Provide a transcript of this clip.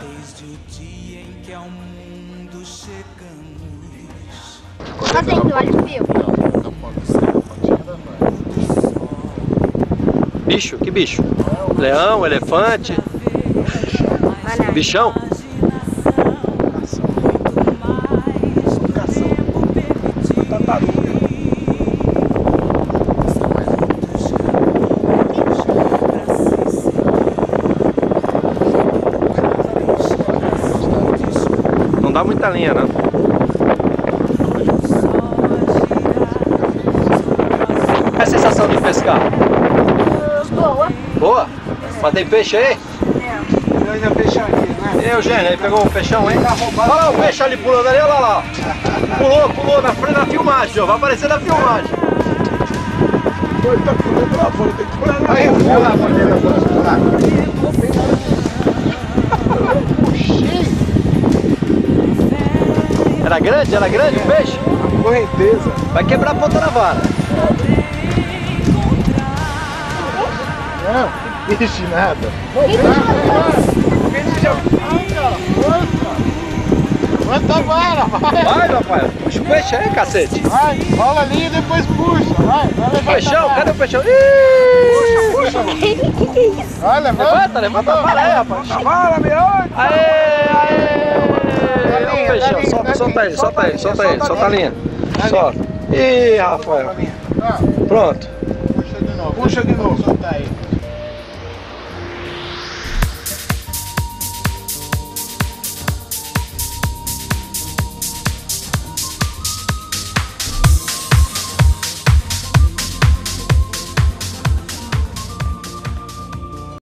Desde o dia em que ao mundo chegamos Tá dentro, olha o fio. Bicho, que bicho? Leão, elefante, bichão? Não dá muita linha, né? Qual é a sensação de pescar? Boa. Boa? Mas tem peixe aí? Eu ainda fechei aqui, né? E Eugênio, aí pegou um peixão, hein? Olha lá o peixe ali pulando ali, olha lá, lá. Pulou, pulou na frente da filmagem, ó. Vai aparecer na filmagem. Ele tá pulando lá fora, tem que pular lá. Aí, lá, bandeira, pular. Era grande? Era grande o peixe? correnteza. Vai quebrar a ponta da vara. Não, peixe nada. Levanta a vara, vai. Vai, papai. Puxa o peixe aí, cacete. Vai, rola ali e depois puxa. Vai, vai. Peixão, cadê vara. o peixão? Ih! Puxa, puxa. que que é isso? Vai, levanta. Levanta, levanta a vara aí, rapaz. Fala, meu. Aê, aê! Olha o peixão, solta, solta ele, solta ele, solta ele, solta a linha. Solta. Ih, Rafael. Pronto. Puxa de novo. Puxa de novo. Solta aí.